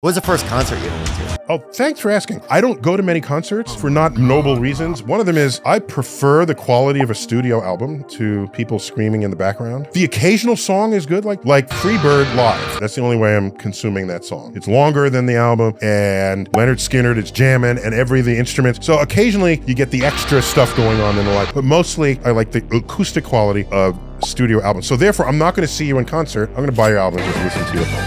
What was the first concert you ever went to? Oh, thanks for asking. I don't go to many concerts for not noble reasons. One of them is I prefer the quality of a studio album to people screaming in the background. The occasional song is good, like like Free Bird live. That's the only way I'm consuming that song. It's longer than the album, and Lynyrd Skynyrd, is jamming, and every the instruments. So occasionally you get the extra stuff going on in the live, but mostly I like the acoustic quality of studio albums. So therefore, I'm not going to see you in concert. I'm going to buy your albums and listen to you at home.